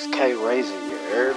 is K raising you heard